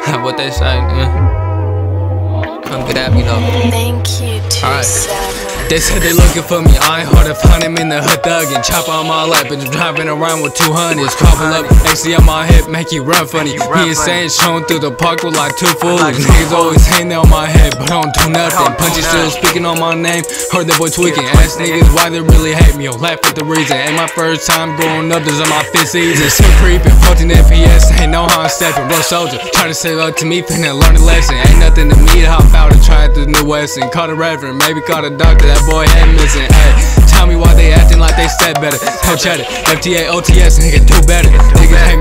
what they say, yeah. Come get at me though. Thank you, All right. They said they looking for me, I ain't hard to find him in the hood thuggin'. Chop on my lap, bitch, driving around with 200s. Crumple up, AC on my hip, make you run funny. He insane, showing through the park with like two fools. Niggas always hating on my head, but I don't do nothing. Punchy still speaking on my name, heard that boy tweaking. Ask niggas why they really hate me, yo, laugh at the reason. Ain't my first time growing up, this is my fifth season. Still creeping, 14 FPS, ain't no how I'm stepping. Bro, soldier, try to say love to me, finna learn a lesson. Ain't nothing to me to hop out Western. Call the reverend, maybe call the doctor, that boy head missing. Ay, tell me why they acting like they step better. Hell cheddar, FTA, OTS, nigga, do better.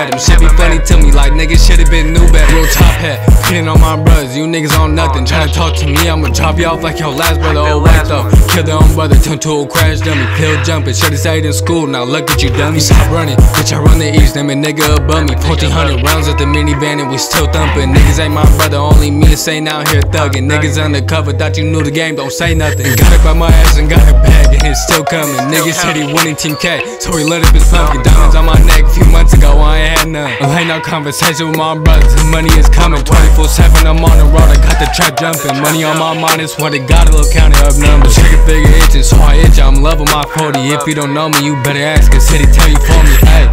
Met him. Shit be funny to me, like niggas should've been new better. Real top hat, hitting on my brothers, you niggas on nothing. Tryna talk to me, I'ma drop you off like your last brother. Oh, wait though. Kill their own brother, turn to a crash dummy. Pill jumping, should've stayed in school, now look at you dummy. Stop running, bitch, I run the east, name a nigga above me. 1400 rounds at the minivan and we still thumping. Niggas ain't my brother, only me and Saint out here thugging. Niggas undercover, thought you knew the game, don't say nothing. Got it by my ass and got it back, and it's still coming. Niggas said he winning Team K, so he lit up his pumpkin. Diamonds on my neck, a few months ago, I ain't had. I'm out conversation with my brothers, the money is coming. 24 7, I'm on the road, I got the trap jumping. Money on my mind, it's what it got a little counting up numbers. Trigger figure itching, so I itch, I'm loving my 40. If you don't know me, you better ask, cause he tell you for me. Hey,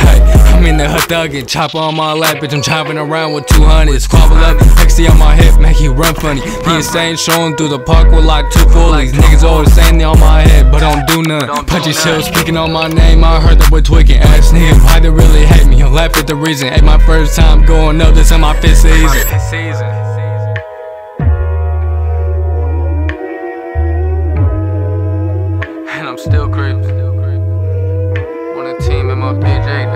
hey. I'm in the hood thuggin', chopper on my lap, bitch. I'm chopping around with 200. Squabble up, XD on my hip, you run funny. He insane, showing through the park with like two bullies. Niggas always saying they on my head, but don't do none. Punchy still speaking on my name, I heard that boy tweaking. Ass niggas, why they really hate me? Laugh at the reason. Ain't my first time going up, this is my fifth season. And I'm still creeping. On a team in nigga.